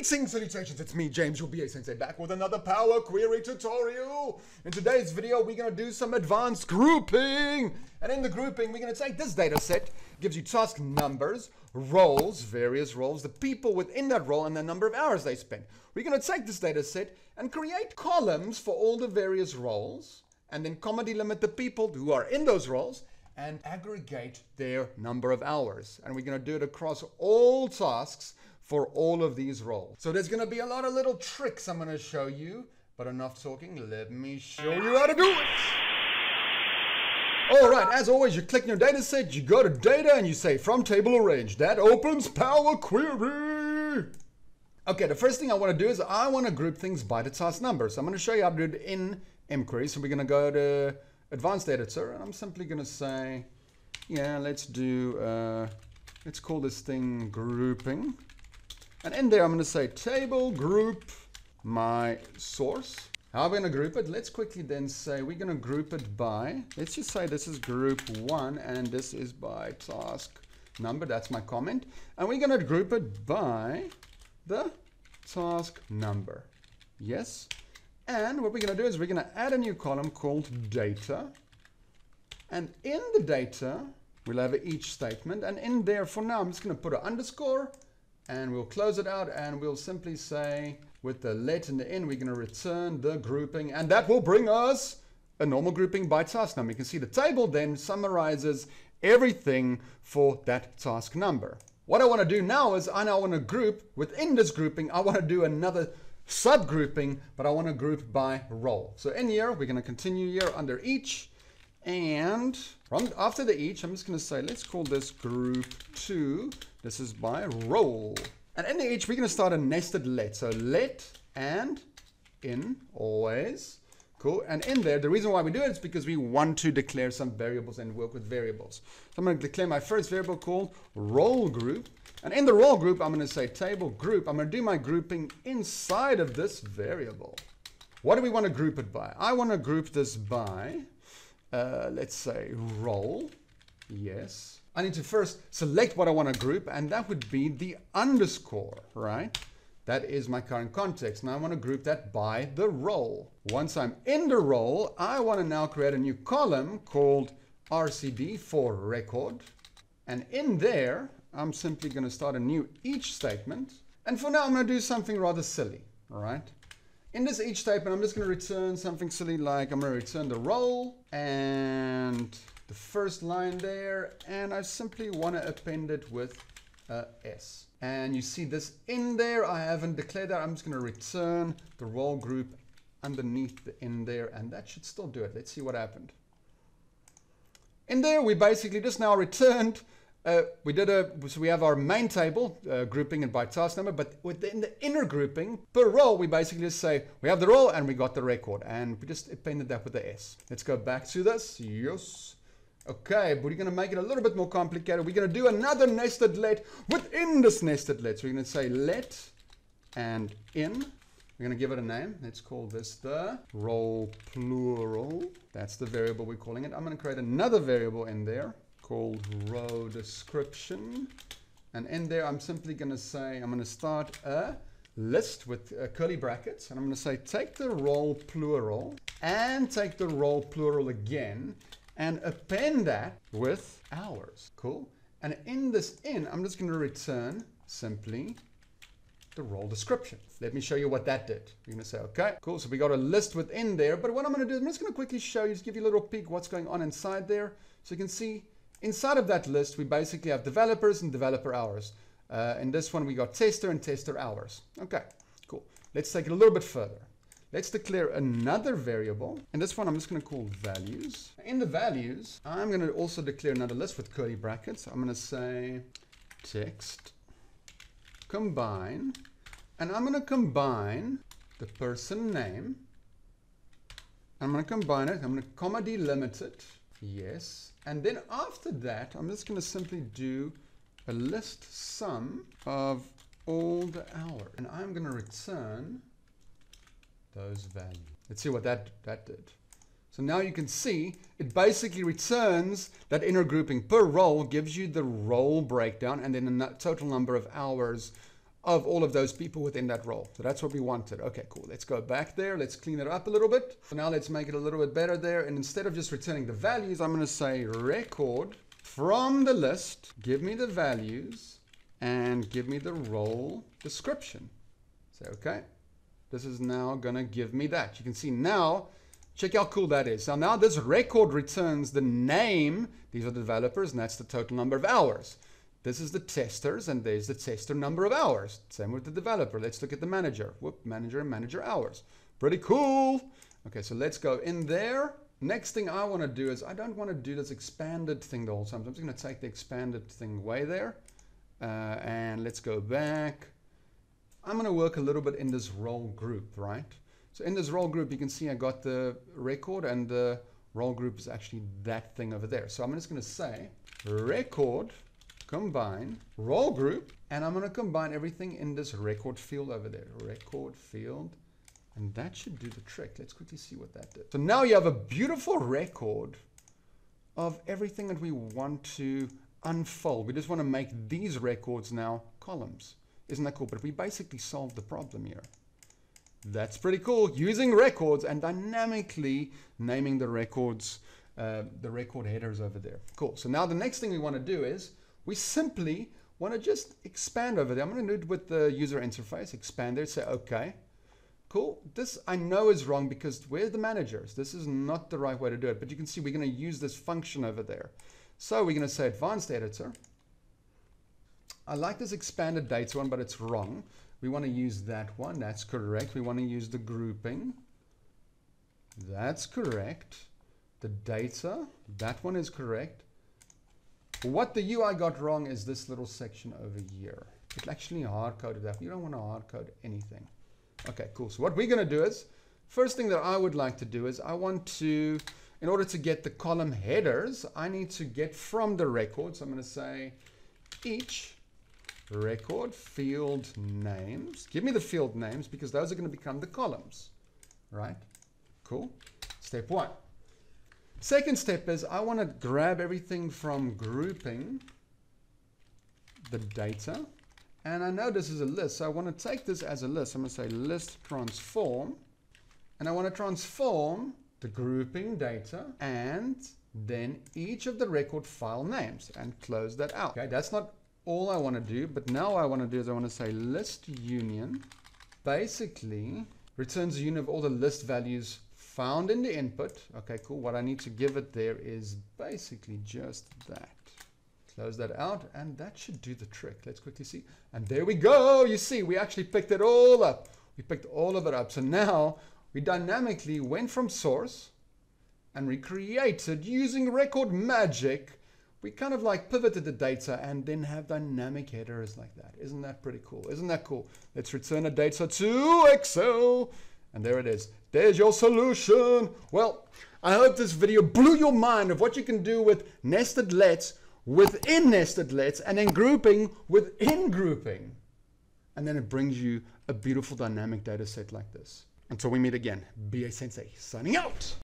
Greetings, salutations, it's me, James, your BA Sensei, back with another Power Query tutorial. In today's video, we're going to do some advanced grouping. And in the grouping, we're going to take this data set, gives you task numbers, roles, various roles, the people within that role, and the number of hours they spent. We're going to take this data set and create columns for all the various roles, and then comma delimit the people who are in those roles, and aggregate their number of hours. And we're going to do it across all tasks for all of these roles. So there's to be a lot of little tricks I'm to show you, but enough talking, let me show you how to do it. All right, as always, you click your data set, you go to data and you say from table arrange. That opens Power Query. Okay, the first thing I want to do is I want to group things by the task number. So I'm to show you how to do it in mQuery. So we're to go to advanced editor and I'm simply to say, yeah, let's do, uh, let's call this thing grouping. And in there, I'm going to say table group my source. How am I going to group it? Let's quickly then say we're going to group it by, let's just say this is group one and this is by task number. That's my comment. And we're going to group it by the task number. Yes. And what we're going to do is we're going to add a new column called data. And in the data, we'll have each statement. And in there, for now, I'm just going to put an underscore and we'll close it out and we'll simply say with the let in the end we're going to return the grouping and that will bring us a normal grouping by task number. You can see the table then summarizes everything for that task number. What I want to do now is I now want to group within this grouping I want to do another subgrouping but I want to group by role. So in here we're going to continue here under each and from after the each I'm just going to say let's call this group 2 this is by role. And in the each, we're going to start a nested let. So let and in always. Cool. And in there, the reason why we do it is because we want to declare some variables and work with variables. So I'm going to declare my first variable called role group. And in the role group, I'm going to say table group. I'm going to do my grouping inside of this variable. What do we want to group it by? I want to group this by, uh, let's say, role. Yes. I need to first select what I want to group, and that would be the underscore, right? That is my current context. Now I want to group that by the role. Once I'm in the role, I want to now create a new column called RCD for record. And in there, I'm simply going to start a new each statement. And for now, I'm going to do something rather silly, all right? In this each statement, I'm just going to return something silly like I'm going to return the role and the first line there and I simply want to append it with a S. And you see this in there, I haven't declared that. I'm just going to return the role group underneath the in there and that should still do it. Let's see what happened. In there, we basically just now returned uh, we did a, so we have our main table, uh, grouping it by task number, but within the inner grouping, per role, we basically just say, we have the role and we got the record, and we just appended that with the S. Let's go back to this, yes. Okay, but we're going to make it a little bit more complicated. We're going to do another nested let within this nested let. So we're going to say let and in. We're going to give it a name. Let's call this the role plural. That's the variable we're calling it. I'm going to create another variable in there called row description. And in there, I'm simply going to say, I'm going to start a list with uh, curly brackets. And I'm going to say, take the role plural and take the role plural again and append that with hours. Cool. And in this in, I'm just going to return simply the role description. Let me show you what that did. You're going to say, okay, cool. So we got a list within there. But what I'm going to do I'm just going to quickly show you, just give you a little peek what's going on inside there. So you can see inside of that list, we basically have developers and developer hours. Uh, in this one, we got tester and tester hours. Okay, cool. Let's take it a little bit further. Let's declare another variable. And this one I'm just going to call values. In the values, I'm going to also declare another list with curly brackets. I'm going to say text combine. And I'm going to combine the person name. I'm going to combine it. I'm to comma delimit it. Yes. And then after that, I'm just going to simply do a list sum of all the hours. And I'm going to return those values. Let's see what that, that did. So now you can see it basically returns that inner grouping per role gives you the role breakdown and then the total number of hours of all of those people within that role. So that's what we wanted. Okay, cool. Let's go back there. Let's clean it up a little bit. So now let's make it a little bit better there. And instead of just returning the values, I'm going to say record from the list, give me the values and give me the role description. Say, okay, this is now going to give me that. You can see now, check how cool that is. So now this record returns the name. These are the developers, and that's the total number of hours. This is the testers, and there's the tester number of hours. Same with the developer. Let's look at the manager. Whoop, manager and manager hours. Pretty cool. Okay, so let's go in there. Next thing I want to do is I don't want to do this expanded thing the whole time. So I'm just going to take the expanded thing away there. Uh, and let's go back. I'm going to work a little bit in this role group, right? So in this role group, you can see I got the record and the role group is actually that thing over there. So I'm just going to say record combine role group and I'm going to combine everything in this record field over there. Record field. And that should do the trick. Let's quickly see what that did. So now you have a beautiful record of everything that we want to unfold. We just want to make these records now columns. Isn't that cool? But we basically solved the problem here. That's pretty cool. Using records and dynamically naming the records, uh, the record headers over there. Cool. So now the next thing we want to do is we simply want to just expand over there. I'm going to do it with the user interface, expand there, say, okay, cool. This I know is wrong because we're the managers? This is not the right way to do it, but you can see we're going to use this function over there. So we're going to say advanced editor. I like this expanded data one, but it's wrong. We want to use that one. That's correct. We want to use the grouping. That's correct. The data, that one is correct. What the UI got wrong is this little section over here. It actually hard-coded that. You don't want to hard-code anything. Okay, cool. So what we're going to do is, first thing that I would like to do is I want to, in order to get the column headers, I need to get from the record. So I'm going to say each record field names. Give me the field names because those are going to become the columns, right? Cool. Step one. Second step is I want to grab everything from grouping the data. And I know this is a list, so I want to take this as a list. I'm going to say list transform. And I want to transform the grouping data and then each of the record field names and close that out. Okay, that's not all I want to do, but now I want to do is I want to say list union basically returns a union of all the list values found in the input. Okay, cool. What I need to give it there is basically just that. Close that out and that should do the trick. Let's quickly see. And there we go. You see, we actually picked it all up. We picked all of it up. So now we dynamically went from source and recreated using record magic. We kind of like pivoted the data and then have dynamic headers like that. Isn't that pretty cool? Isn't that cool? Let's return the data to Excel. And there it is. There's your solution. Well, I hope this video blew your mind of what you can do with nested lets within nested lets and then grouping within grouping. And then it brings you a beautiful dynamic data set like this. Until we meet again, BA Sensei signing out.